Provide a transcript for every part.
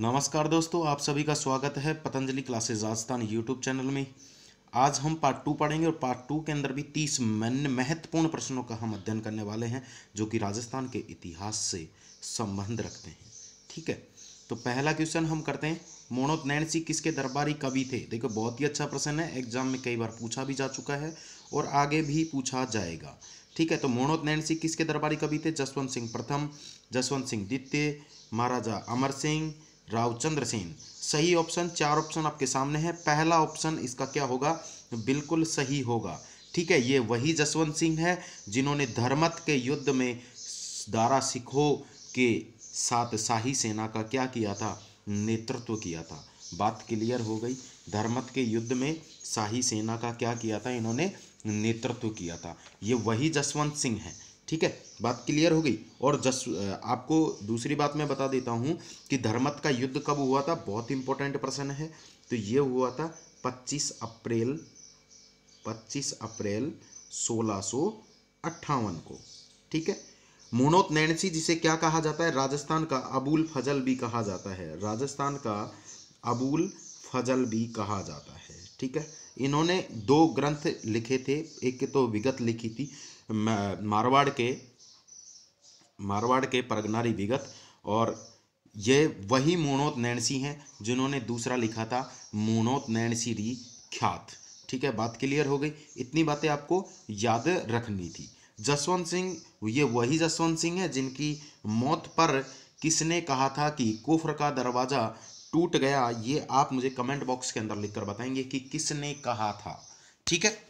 नमस्कार दोस्तों, आप सभी का स्वागत है Patanjali classes Rajasthan YouTube channel में। आज हम पार्ट टू पढ़ेंगे और पार्ट टू के अंदर भी तीस महत्वपूर्ण प्रश्नों का हम अध्ययन करने वाले हैं, जो कि राजस्थान के इतिहास से संबंध रखते हैं। ठीक है? तो पहला क्वेश्चन हम करते हैं, मोनोत नैनसी किसके दरबारी कवि थे? देखो, बहुत ही अच्छा प्रश्न है एग्ज़ाम में कई बार पूछा भी जा चुका है और आगे भी पूछा जाएगा। ठीक है तो मोनोत नैनसी किसके दरबारी कवि थे? जसवंत सिंह प्रथम, जसवंत सिंह द्वितीय, महाराजा अमर सिंह रावचंद्र सेन। सही ऑप्शन चार ऑप्शन आपके सामने है। पहला ऑप्शन इसका क्या होगा? बिल्कुल सही होगा। ठीक है, ये वही जसवंत सिंह है जिन्होंने धर्मत के युद्ध में दारा सिखों के साथ शाही सेना का क्या किया था? नेतृत्व किया था। बात क्लियर हो गई। धर्मत के युद्ध में शाही सेना का क्या किया था? इन्होंने नेतृत्व किया था। ये वही जसवंत सिंह है। ठीक है, बात क्लियर हो गई। और जस आपको दूसरी बात मैं बता देता हूँ कि धर्मत का युद्ध कब हुआ था? बहुत इंपॉर्टेंट प्रश्न है। तो ये हुआ था 25 अप्रैल 25 अप्रैल सोलह को। ठीक है? मोनोत नैनसी जिसे क्या कहा जाता है? राजस्थान का अबुल फजल भी कहा जाता है। राजस्थान का अबुल फजल भी कहा जाता है। ठीक है? इन्होंने दो ग्रंथ लिखे थे। एक तो विगत लिखी थी मारवाड़ के मारवाड़ के परगनारी विगत, और ये वही मोनोत नैणसी हैं, जिन्होंने दूसरा लिखा था, मोनोत नैणसी री ख्यात। ठीक है, बात क्लियर हो गई? इतनी बातें आपको याद रखनी थी। जसवंत सिंह, ये वही जसवंत सिंह है, जिनकी मौत पर किसने कहा था कि कुफर का दरवाज़ा टूट गया, ये आप मुझे कमेंट बॉक्स के अंदर लिखकर बताएँगे कि किसने कहा था। ठीक है?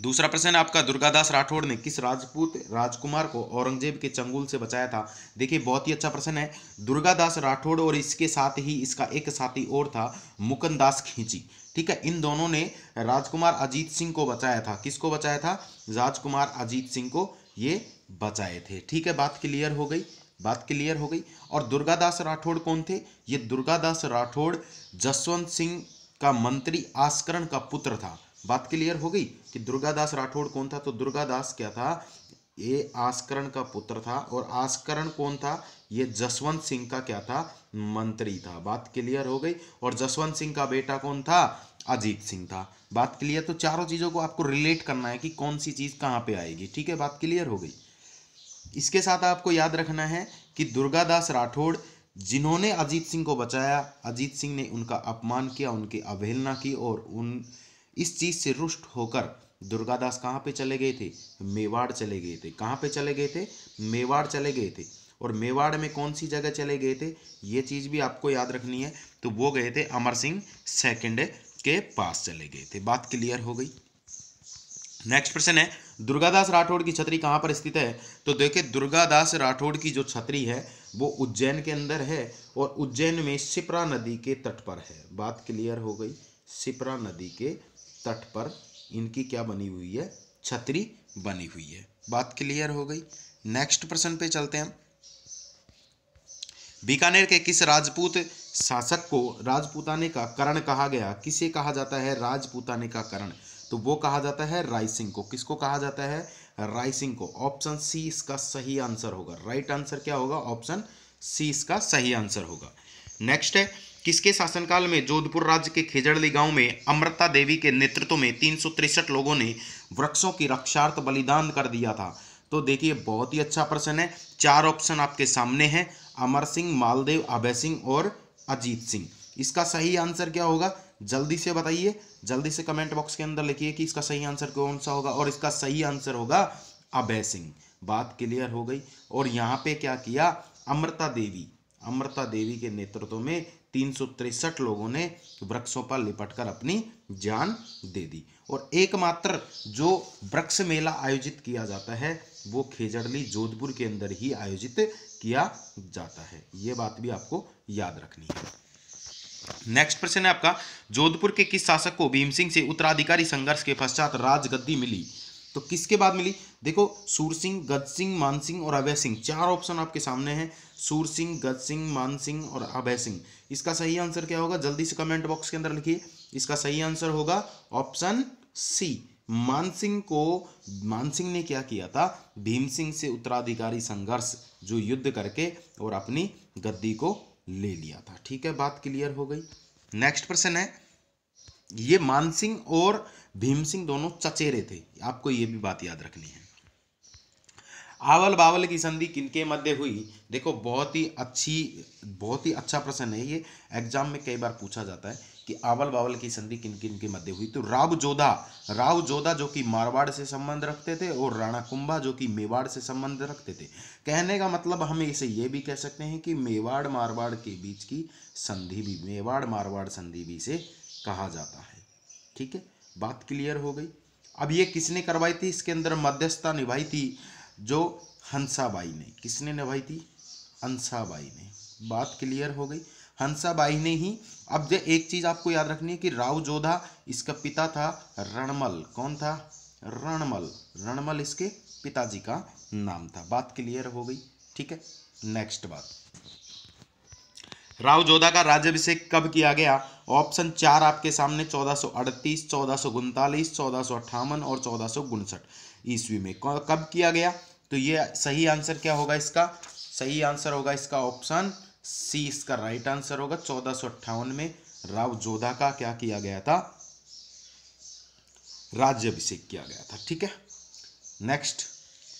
दूसरा प्रश्न आपका, दुर्गादास राठौड़ ने किस राजपूत राजकुमार को औरंगज़ेब के चंगुल से बचाया था? देखिए, बहुत ही अच्छा प्रश्न है। दुर्गादास राठौड़ और इसके साथ ही इसका एक साथी और था मुकंदास खींची। ठीक है, इन दोनों ने राजकुमार अजीत सिंह को बचाया था। किसको बचाया था? राजकुमार अजीत सिंह को ये बचाए थे। ठीक है, बात क्लियर हो गई? बात क्लियर हो गई। और दुर्गादास राठौड़ कौन थे? ये दुर्गादास राठौड़ जसवंत सिंह का मंत्री, आस्करण का पुत्र था। बात क्लियर हो गई कि दुर्गादास राठौड़ कौन था? तो दुर्गादास क्या था? ये आस्करण का पुत्र था और आस्करण कौन था? ये जसवंत सिंह का क्या था? मंत्री था। बात क्लियर हो गई और जसवंत सिंह का बेटा कौन था? अजीत सिंह था। बात क्लियर? तो चारों चीज़ों को आपको रिलेट करना है कि कौन सी चीज़ कहाँ पे आएगी। ठीक है? बात क्लियर हो गई। इसके साथ आपको याद रखना है कि दुर्गादास राठौड़ जिन्होंने अजीत सिंह को बचाया, अजीत सिंह ने उनका अपमान किया, उनकी अवहेलना की और उन इस चीज़ से रुष्ट होकर दुर्गादास कहाँ पे चले गए थे? मेवाड़ चले गए थे। कहाँ पे चले गए थे? मेवाड़ चले गए थे। और मेवाड़ में कौन सी जगह चले गए थे? ये चीज़ भी आपको याद रखनी है। तो वो गए थे अमर सिंह सेकंड के पास चले गए थे। बात क्लियर हो गई। नेक्स्ट प्रश्न है, दुर्गादास राठौड़ की छतरी कहाँ पर स्थित है? तो देखिए, दुर्गादास राठौड़ की जो छतरी है, वो उज्जैन के अंदर है और उज्जैन में शिप्रा नदी के तट पर है। बात क्लियर हो गई। सिपरा नदी के तट पर इनकी क्या बनी हुई है? छतरी बनी हुई है। बात क्लियर हो गई। नेक्स्ट प्रश्न पे चलते हैं बीकानेर के किस राजपूत शासक को राजपूताने का करण कहा गया? किसे कहा जाता है राजपूताने का करण? तो वो कहा जाता है राय सिंह को। किसको कहा जाता है? राय सिंह को। ऑप्शन सी इसका सही आंसर होगा। राइट आंसर क्या होगा? ऑप्शन सी इसका सही आंसर होगा। नेक्स्ट है। किसके शासनकाल में जोधपुर राज्य के खेजड़ली गाँव में अमृता देवी के नेतृत्व में तीन लोगों ने वृक्षों की रक्षार्थ बलिदान कर दिया था? तो देखिए, बहुत ही अच्छा प्रश्न है। चार ऑप्शन आपके सामने हैं। अमर सिंह, मालदेव, अभय सिंह और अजीत सिंह। इसका सही आंसर क्या होगा? जल्दी से बताइए। जल्दी से कमेंट बॉक्स के अंदर लिखिए कि इसका सही आंसर कौन सा होगा और इसका सही आंसर होगा अभय सिंह। बात क्लियर हो गई। और यहाँ पे क्या किया? अमृता देवी अमृता देवी के नेतृत्व में तीन लोगों ने वृक्षों पर लिपट कर अपनी जान दे दी। और एकमात्र जो वृक्ष मेला आयोजित किया जाता है, वो खेजड़ली जोधपुर के अंदर ही आयोजित किया जाता है। ये बात भी आपको याद रखनी है। नेक्स्ट प्रश्न है आपका, जोधपुर के किस शासक को भीम सिंह से उत्तराधिकारी संघर्ष के पश्चात राजगद्दी मिली? तो किसके बाद मिली? देखो, सूर सिंह गज सिंह, मान सिंह और अभय सिंह। चार ऑप्शन आपके सामने हैं, सूर सिंह गज सिंह, मान सिंह और अभय सिंह। इसका सही आंसर क्या होगा? जल्दी से कमेंट बॉक्स के अंदर लिखिए। इसका सही आंसर होगा ऑप्शन सी मान सिंह को, मान सिंह ने क्या किया था? भीम सिंह से उत्तराधिकारी संघर्ष, जो युद्ध करके और अपनी गद्दी को ले लिया था। ठीक है, बात क्लियर हो गई। नेक्स्ट प्रश्न है। ये मानसिंह और भीम सिंह दोनों चचेरे थे। आपको ये भी बात याद रखनी है। आवल बावल की संधि किनके मध्य हुई? देखो, बहुत ही अच्छी, बहुत ही अच्छा प्रश्न है ये। एग्ज़ाम में कई बार पूछा जाता है कि आवल बावल की संधि किन किन के मध्य हुई? तो राव जोधा राव जोधा जो कि मारवाड़ से संबंध रखते थे और राणा कुंभा जो कि मेवाड़ से संबंध रखते थे। कहने का मतलब हम इसे ये भी कह सकते हैं कि मेवाड़ मारवाड़ के बीच की संधि भी, मेवाड़ मारवाड़ संधि भी से कहा जाता है। ठीक है? बात क्लियर हो गई। अब ये किसने करवाई थी? इसके अंदर मध्यस्थता निभाई थी जो हंसाबाई ने। किसने निभाई थी? हंसाबाई ने। बात क्लियर हो गई। हंसाबाई ने ही, अब जो एक चीज़ आपको याद रखनी है कि राव जोधा, इसका पिता था रणमल। कौन था? रणमल। रणमल इसके पिताजी का नाम था। बात क्लियर हो गई। ठीक है? नेक्स्ट बात। राव जोधा का राज्यभिषेक कब किया गया? ऑप्शन चार आपके सामने, चौदह सौ अड़तीस, चौदह चौदह और चौदह ईस्वी में कब किया गया? तो ये सही आंसर क्या होगा इसका? सही आंसर होगा इसका ऑप्शन सी, इसका राइट आंसर होगा। चौदह अट्ठावन में राव जोधा का क्या किया गया था? राज्यभिषेक किया गया था, ठीक है? नेक्स्ट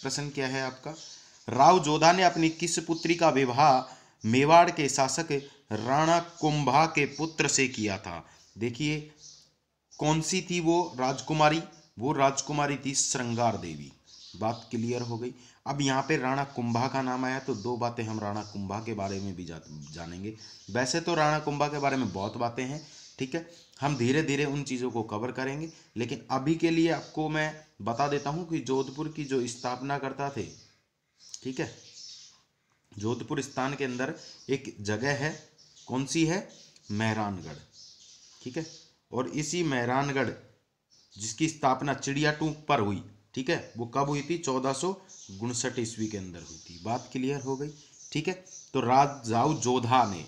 प्रश्न क्या है आपका? राव जोधा ने अपनी किस पुत्री का विवाह मेवाड़ के शासक राणा कुंभा के पुत्र से किया था। देखिए कौन सी थी वो राजकुमारी? वो राजकुमारी थी श्रृंगार देवी। बात क्लियर हो गई। अब यहाँ पे राणा कुंभा का नाम आया तो दो बातें हम राणा कुंभा के बारे में भी जा, जानेंगे। वैसे तो राणा कुंभा के बारे में बहुत बातें हैं ठीक है? हम धीरे धीरे उन चीज़ों को कवर करेंगे लेकिन अभी के लिए आपको मैं बता देता हूँ कि जोधपुर की जो स्थापना करता थे ठीक है? जोधपुर स्थान के अंदर एक जगह है, कौन सी है? मेहरानगढ़। ठीक है? और इसी मेहरानगढ़, जिसकी स्थापना चिड़िया टूक पर हुई, ठीक है? वो कब हुई थी? चौदह सौ उनसठ ईस्वी के अंदर हुई थी। बात क्लियर हो गई? ठीक है? तो राज, राव जोधा ने,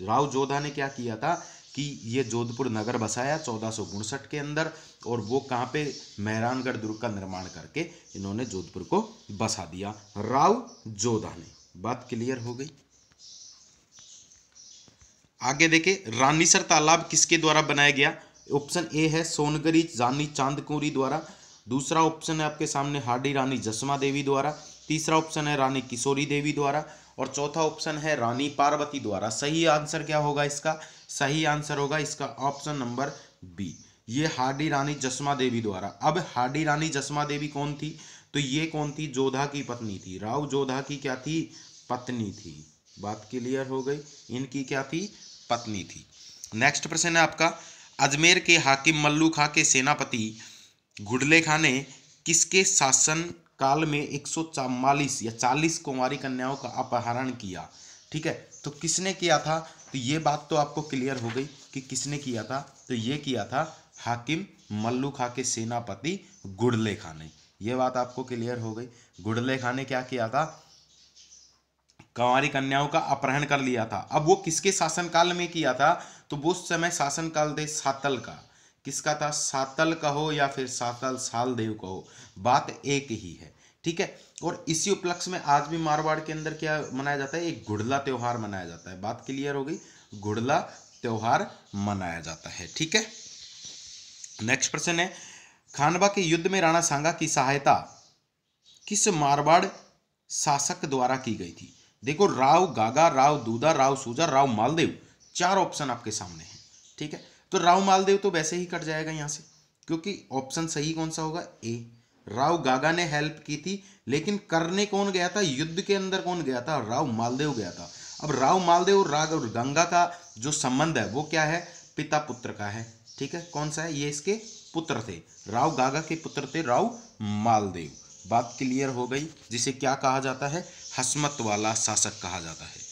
राव जोधा ने क्या किया था कि ये जोधपुर नगर बसाया चौदह सौ के अंदर, और वो कहाँ पे? मेहरानगढ़ दुर्ग का निर्माण करके इन्होंने जोधपुर को बसा दिया। राव जोधा ने। बात क्लियर हो गई। आगे देखे, रानीसर तालाब किसके द्वारा बनाया गया? ऑप्शन ए है सोनगरी जानी चांदकुरी द्वारा। दूसरा ऑप्शन है आपके सामने हाडी रानी जसमा देवी द्वारा। तीसरा ऑप्शन है रानी किशोरी देवी द्वारा। और चौथा ऑप्शन है रानी पार्वती द्वारा। सही आंसर क्या होगा इसका? सही आंसर होगा इसका ऑप्शन नंबर बी। ये हाडी रानी जसमा देवी द्वारा। अब हाडी रानी जसमा देवी कौन थी? तो ये कौन थी? जोधा की पत्नी थी। राव जोधा की क्या थी? पत्नी थी। बात क्लियर हो गई। इनकी क्या थी? पत्नी थी। नेक्स्ट प्रश्न है आपका। अजमेर के हाकिम मल्लू खा के सेनापति गुडले खां ने किसके शासन काल में एक या चालीस कुमारी कन्याओं का अपहरण किया? ठीक है? तो किसने किया था? तो ये बात तो आपको क्लियर हो गई कि किसने किया था। तो ये किया था हाकिम मल्लू खा के सेनापति गुडले खां ने। ये बात आपको क्लियर हो गई। गुडले खां ने क्या किया था? कंवारी कन्याओं का अपहरण कर लिया था। अब वो किसके शासनकाल में किया था? तो वो समय शासनकाल थे सातल का। किसका था? सातल कहो या फिर सातल सालदेव कहो बात एक ही है, ठीक है? और इसी उपलक्ष्य में आज भी मारवाड़ के अंदर क्या मनाया जाता है? एक गुड़ला त्योहार मनाया जाता है। बात क्लियर हो गई? गुड़ला त्योहार मनाया जाता है, ठीक है? नेक्स्ट प्रश्न है खानवा के युद्ध में राणा सांगा की सहायता किस मारवाड़ शासक द्वारा की गई थी? देखो, राव गागा, राव दूधा, राव सूजा, राव मालदेव, चार ऑप्शन आपके सामने हैं, ठीक है? तो राव मालदेव तो वैसे ही कट जाएगा यहाँ से, क्योंकि ऑप्शन सही कौन सा होगा? ए राव गागा ने हेल्प की थी, लेकिन करने कौन गया था? युद्ध के अंदर कौन गया था? राव मालदेव गया था। अब राव मालदेव और राग और गंगा का जो संबंध है, वो क्या है? पिता पुत्र का है, ठीक है? कौन सा है? ये इसके पुत्र थे, राव गागा के पुत्र थे राव मालदेव। बात क्लियर हो गई, जिसे क्या कहा जाता है? हसमत वाला शासक कहा जाता है।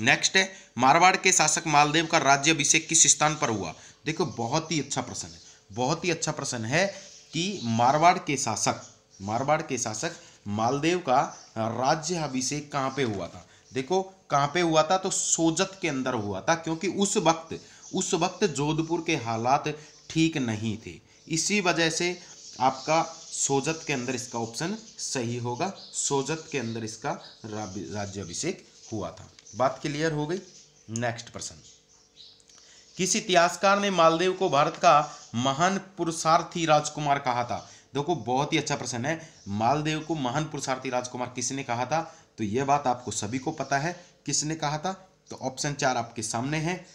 नेक्स्ट है, मारवाड़ के शासक मालदेव का राज्य अभिषेक किस स्थान पर हुआ? देखो, बहुत ही अच्छा प्रश्न है। बहुत ही अच्छा प्रश्न है कि मारवाड़ के शासक, मारवाड़ के शासक मालदेव का राज्य अभिषेक कहाँ पे हुआ था? देखो, कहाँ पे हुआ था? तो सोजत के अंदर हुआ था, क्योंकि उस वक्त उस वक्त जोधपुर के हालात ठीक नहीं थे। इसी वजह से आपका सोजत के अंदर इसका ऑप्शन सही होगा। सोजत के अंदर इसका राज्य अभिषेक हुआ था। बात क्लियर हो गई? नेक्स्ट प्रश्न किस इतिहासकार ने मालदेव को भारत का महान पुरुषार्थी राजकुमार कहा था। देखो, बहुत ही अच्छा प्रश्न है। मालदेव को महान पुरुषार्थी राजकुमार किसने कहा था? तो यह बात आपको सभी को पता है। किसने कहा था? तो ऑप्शन चार आपके सामने है।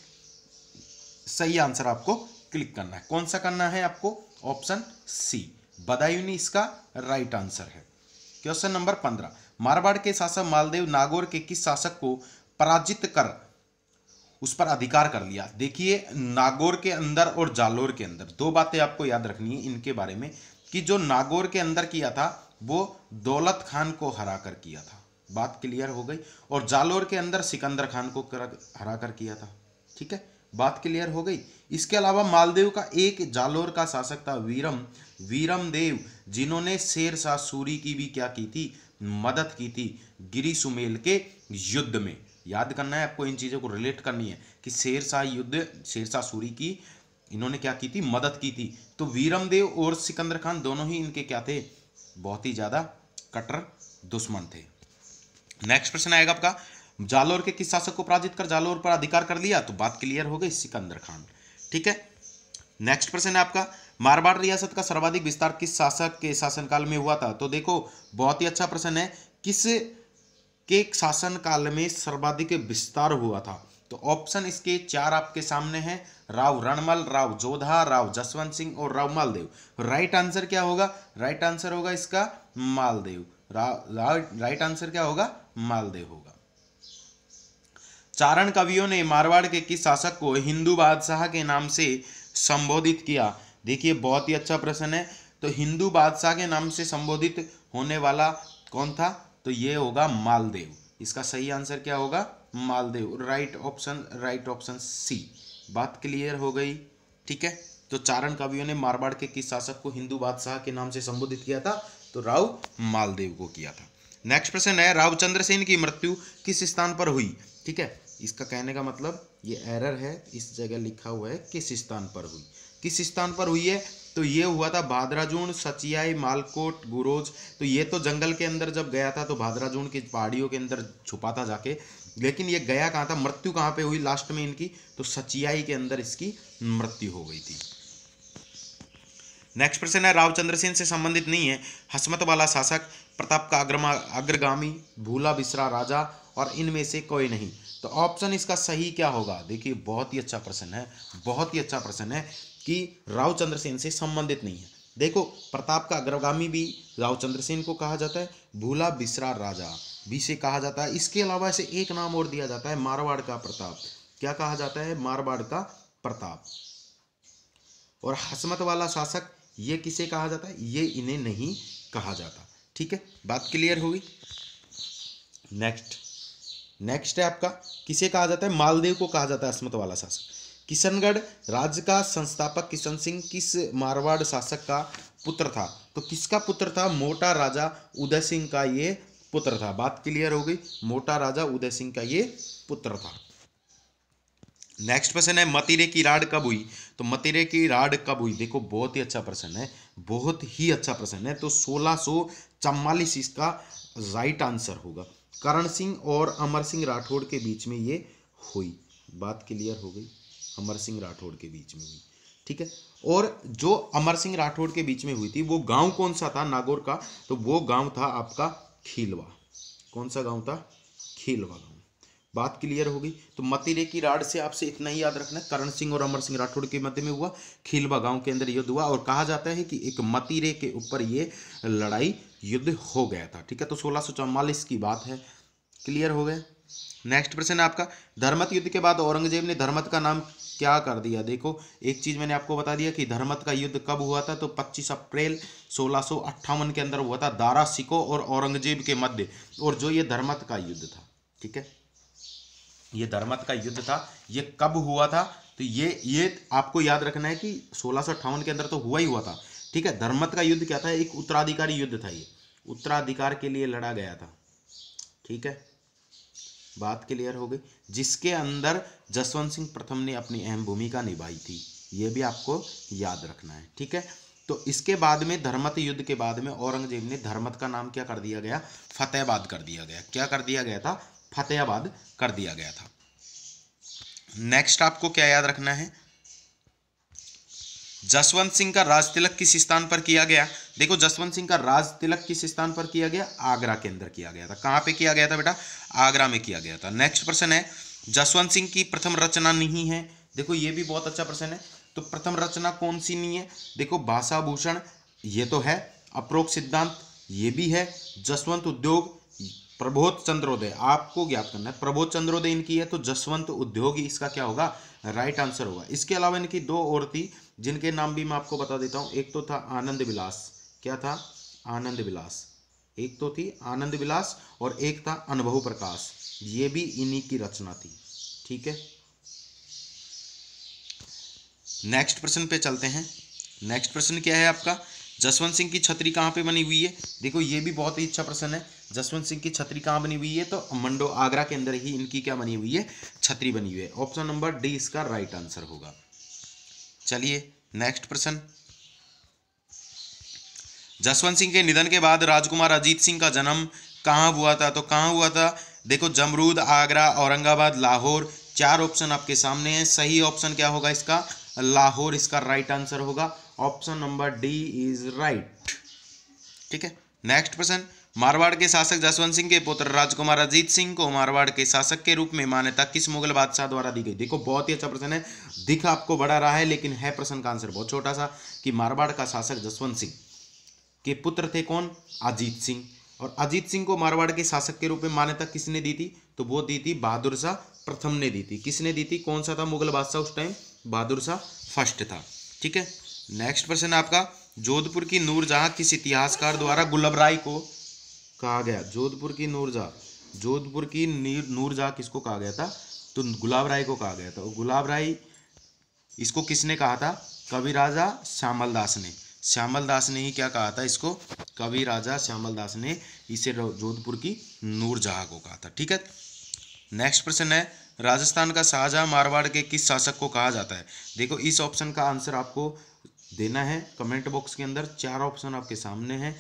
सही आंसर आपको क्लिक करना है। कौन सा करना है आपको? ऑप्शन सी बदायूनी इसका राइट आंसर है। क्वेश्चन नंबर पंद्रह। मारवाड़ के शासक मालदेव नागौर के किस शासक को पराजित कर, उस पर अधिकार कर लिया? देखिए, नागौर के अंदर और जालोर के अंदर। दो बातें आपको याद रखनी है इनके बारे में, कि जो नागौर के अंदर किया था, वो दौलत खान को हरा कर किया था। बात क्लियर हो गई। और जालोर के अंदर सिकंदर खान को हरा कर किया था। ठीक है? बात क्लियर हो गई। इसके अलावा मालदेव का एक, जालोर का शासक था वीरम वीरम देव जिन्होंने शेर शाह सूरी की भी क्या की थी? मदद की थी गिरी सुमेल के युद्ध में। याद करना है, आपको इन चीज़ों को रिलेट करनी है कि शेर शाह युद्ध, शेर शाह सूरी की इन्होंने क्या की थी? मदद की थी। तो वीरम देव और सिकंदर खान दोनों ही इनके क्या थे? बहुत ही ज़्यादा कट्टर दुश्मन थे। नेक्स्ट प्रश्न आएगा आपका। जालोर के किस शासक को पराजित कर जालोर पर अधिकार कर लिया? तो बात क्लियर हो गई, सिकंदर खान। ठीक है? नेक्स्ट प्रश्न है आपका। मारवाड़ रियासत का सर्वाधिक विस्तार किस शासक के शासनकाल में हुआ था? तो देखो, बहुत ही अच्छा प्रश्न है। किस के शासनकाल में सर्वाधिक विस्तार हुआ था? तो ऑप्शन इसके चार आपके सामने हैं। राव रणमल, राव जोधा, राव जसवंत सिंह और राव मालदेव। राइट आंसर क्या होगा? राइट आंसर होगा इसका मालदेव। राव राइट आंसर क्या होगा? मालदेव होगा। चारण कवियों ने मारवाड़ के किस शासक को हिंदू बादशाह के नाम से संबोधित किया? देखिए, बहुत ही अच्छा प्रश्न है। तो हिंदू बादशाह के नाम से संबोधित होने वाला कौन था? तो ये होगा मालदेव। इसका सही आंसर क्या होगा? Maldev. Right option right option C बात क्लियर हो गई, ठीक है? तो चारण कवियों ने मारवाड़ के किस शासक को हिंदू बादशाह के नाम से संबोधित किया था? तो राव मालदेव को किया था। नेक्स्ट प्रश्न है, रावचंद्र सेन की मृत्यु किस स्थान पर हुई? ठीक है? इसका कहने का मतलब ये एरर है, इस जगह लिखा हुआ है, किस स्थान पर हुई। किस स्थान पर हुई है? तो ये हुआ था भादराजून, सचियाई, मालकोट, गुरोज। तो ये तो जंगल के अंदर जब गया था तो भादराजून की पहाड़ियों के अंदर छुपा था जाके। लेकिन ये गया कहाँ था? मृत्यु कहाँ पे हुई? लास्ट में इनकी। तो सचियाई के अंदर इसकी मृत्यु हो गई थी। नेक्स्ट प्रश्न है रावचंद्र सिंह से संबंधित नहीं है। हसमत वाला शासक, प्रताप का अग्रमा अग्रगामी, भूला बिसरा राजा, और इनमें से कोई नहीं। तो ऑप्शन इसका सही क्या होगा? देखिए, बहुत ही अच्छा प्रश्न है, बहुत ही अच्छा प्रश्न है कि रावचंद्र सेन से संबंधित नहीं है। देखो, प्रताप का अग्रगामी भी रावचंद्र सेन को कहा जाता है, भूला बिसरा राजा भी से कहा जाता है। इसके अलावा इसे एक नाम और दिया जाता है, मारवाड़ का प्रताप। क्या कहा जाता है? मारवाड़ का प्रताप। और हसमत वाला शासक ये किसे कहा जाता है? ये इन्हें नहीं कहा जाता। ठीक है? बात क्लियर होगी? नेक्स्ट नेक्स्ट है आपका। किसे कहा जाता है? मालदेव को कहा जाता है हसमत वाला शासक। किशनगढ़ राज्य का संस्थापक किशन सिंह किस मारवाड़ शासक का पुत्र था? तो किसका पुत्र था? मोटा राजा उदय सिंह का ये पुत्र था। बात क्लियर हो गई? मोटा राजा उदय सिंह का ये पुत्र था। नेक्स्ट प्रश्न है मतिरे की राड कब हुई? तो मतिरे की राड कब हुई? देखो, बहुत ही अच्छा प्रश्न है, बहुत ही अच्छा प्रश्न है। तो सोलह इसका राइट आंसर होगा। करण सिंह और अमर सिंह राठौड़ के बीच में ये हुई। बात क्लियर हो गई? अमर सिंह राठौड़ के बीच में हुई। ठीक है? और जो अमर सिंह राठौड़ के बीच में हुई थी, वो गाँव कौन सा था? नागौर का। तो वो गाँव था आपका खीलवा। कौन सा गाँव था? खीलवा गाँव। बात क्लियर हो गई तो मतिरे की राड से आपसे इतना ही याद रखना। करण सिंह और अमर सिंह राठौड़ के मध्य में हुआ। खिलवा गाँव के अंदर युद्ध हुआ और कहा जाता है कि एक मतिरे के ऊपर ये लड़ाई युद्ध हो गया था। ठीक है तो सोलह की बात है। क्लियर हो गया? नेक्स्ट प्रश्न है आपका। धर्मत युद्ध के बाद औरंगज़ेब ने धर्मत का नाम क्या कर दिया? देखो, एक चीज़ मैंने आपको बता दिया कि धर्मत का युद्ध कब हुआ था? तो 25 अप्रैल सोलह के अंदर हुआ था दारा सिको और औरंगज़ेब के मध्य। और जो ये धर्मत का युद्ध था। ठीक है? ये धर्मत का युद्ध था, ये कब हुआ था? तो ये ये आपको याद रखना है कि सोलह के अंदर तो हुआ ही हुआ था, ठीक है? धर्मत का युद्ध क्या था? एक उत्तराधिकारी युद्ध था ये। उत्तराधिकार के लिए लड़ा गया था, ठीक है? बात क्लियर हो गई। जिसके अंदर जसवंत सिंह प्रथम ने अपनी अहम भूमिका निभाई थी, ये भी आपको याद रखना है, ठीक है? तो इसके बाद में, धर्मत युद्ध के बाद में औरंगज़ेब ने धर्मत का नाम क्या कर दिया गया? फतेहबाद कर दिया गया। क्या कर दिया गया था? फतेहाबाद कर दिया गया था। नेक्स्ट आपको क्या याद रखना है? जसवंत सिंह का राज तिलक किस स्थान पर किया गया? देखो, जसवंत सिंह का राज तिलक किस स्थान पर किया गया? आगरा के अंदर किया गया था। कहाँ पे किया गया था बेटा? आगरा में किया गया था। नेक्स्ट प्रश्न है, जसवंत सिंह की प्रथम रचना नहीं है। देखो, ये भी बहुत अच्छा प्रश्न है। तो प्रथम रचना कौन सी नहीं है? देखो भाषा भूषण ये तो है। अप्रोक सिद्धांत, ये भी है। जसवंत उद्योग प्रबोध चंद्रोदय, आपको ज्ञात करना है। प्रबोध चंद्रोदय इनकी है तो जसवंत उद्योग इसका क्या होगा? राइट आंसर होगा। इसके अलावा इनकी दो और थी, जिनके नाम भी मैं आपको बता देता हूँ। एक तो था आनंद विलास। क्या था? आनंद विलास। एक तो थी आनंद विलास और एक था अनुभव प्रकाश। ये भी इन्हीं की रचना थी। ठीक है? नेक्स्ट प्रश्न पे चलते हैं। नेक्स्ट प्रश्न क्या है आपका? जसवंत सिंह की छतरी कहाँ पे बनी हुई है? देखो, ये भी बहुत ही अच्छा प्रश्न है। जसवंत सिंह की छतरी कहाँ बनी हुई है? तो मंडो आगरा के अंदर ही इनकी क्या बनी हुई है? छतरी बनी हुई है। ऑप्शन नंबर डी इसका राइट आंसर होगा। चलिए नेक्स्ट प्रश्न। जसवंत सिंह के निधन के बाद राजकुमार अजीत सिंह का जन्म कहाँ हुआ था? तो कहाँ हुआ था? देखो, जमरूद, आगरा, औरंगाबाद, लाहौर। चार ऑप्शन आपके सामने हैं। सही ऑप्शन क्या होगा इसका? लाहौर इसका राइट आंसर होगा। Option number D is right ठीक है? नेक्स्ट प्रश्न। मारवाड़ के शासक जसवंत सिंह के पुत्र राजकुमार अजीत सिंह को मारवाड़ के शासक के रूप में मान्यता किस मुगल बादशाह द्वारा दी गई? देखो, बहुत ही अच्छा प्रश्न है। दिख आपको बड़ा रहा है, लेकिन है प्रश्न का आंसर बहुत छोटा सा, कि मारवाड़ का शासक जसवंत सिंह के पुत्र थे कौन? अजीत सिंह। और अजीत सिंह को मारवाड़ के शासक के रूप में मान्यता किसने दी थी? तो वो दी थी बहादुर शाह प्रथम ने दी थी। किसने दी थी? कौन सा था मुगल बादशाह उस टाइम? बहादुर शाह फ़र्स्ट था। ठीक है? नेक्स्ट प्रश्न आपका, जोधपुर की नूरजहां किस इतिहासकार द्वारा गुलाब राय को कहा गया? जोधपुर की नूरजहां जोधपुर की नूरजहां किसको कहा गया था? तो गुलाब राय को कहा गया था। और गुलाब राय, इसको किसने कहा था? कवि राजा श्यामल दास ने। श्यामल दास ने ही क्या कहा था इसको? कवि राजा श्यामल दास ने इसे जोधपुर की नूरजहां को कहा था। ठीक है? नेक्स्ट प्रश्न है, राजस्थान का शाहजहां मारवाड़ के किस शासक को कहा जाता है? देखो, इस ऑप्शन का आंसर आपको देना है। कमेंट बॉक्स के अंदर चार ऑप्शन आपके सामने हैं।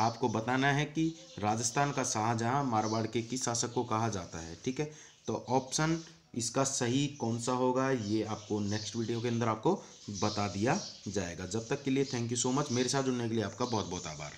आपको बताना है कि राजस्थान का शाहजहां मारवाड़ के किस शासक को कहा जाता है, ठीक है? तो ऑप्शन इसका सही कौन सा होगा, ये आपको नेक्स्ट वीडियो के अंदर आपको बता दिया जाएगा। जब तक के लिए थैंक यू सो मच मेरे साथ जुड़ने के लिए आपका बहुत बहुत आभार।